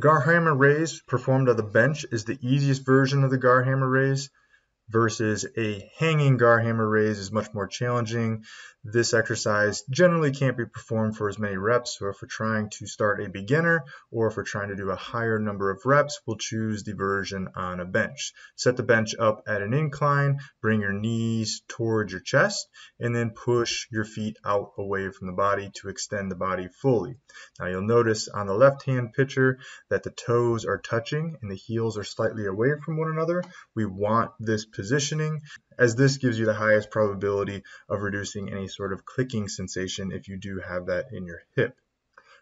The Garhammer raise performed on the bench is the easiest version of the Garhammer raise versus a hanging Garhammer raise is much more challenging. This exercise generally can't be performed for as many reps, so if we're trying to start a beginner or if we're trying to do a higher number of reps, we'll choose the version on a bench. Set the bench up at an incline, bring your knees towards your chest, and then push your feet out away from the body to extend the body fully. Now you'll notice on the left hand picture that the toes are touching and the heels are slightly away from one another. We want this positioning as this gives you the highest probability of reducing any sort of clicking sensation if you do have that in your hip.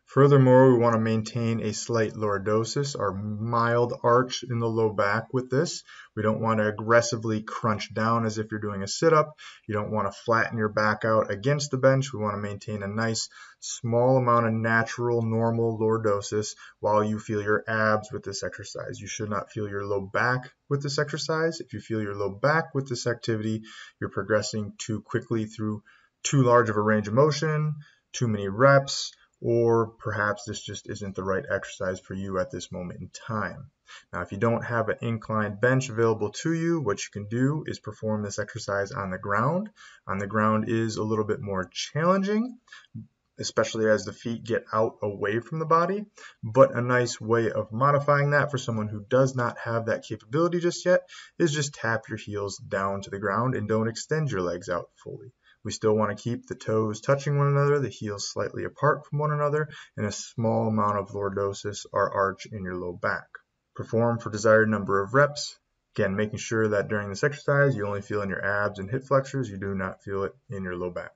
Furthermore, we want to maintain a slight lordosis or mild arch in the low back with this. We don't want to aggressively crunch down as if you're doing a sit-up. You don't want to flatten your back out against the bench. We want to maintain a nice small amount of natural normal lordosis while you feel your abs with this exercise. You should not feel your low back with this exercise. If you feel your low back with this activity, you're progressing too quickly through too large of a range of motion, too many reps, or perhaps this just isn't the right exercise for you at this moment in time. Now, if you don't have an inclined bench available to you, what you can do is perform this exercise on the ground. On the ground is a little bit more challenging, especially as the feet get out away from the body. But a nice way of modifying that for someone who does not have that capability just yet is just tap your heels down to the ground and don't extend your legs out fully. We still want to keep the toes touching one another, the heels slightly apart from one another, and a small amount of lordosis or arch in your low back. Perform for desired number of reps. Again, making sure that during this exercise you only feel in your abs and hip flexors, you do not feel it in your low back.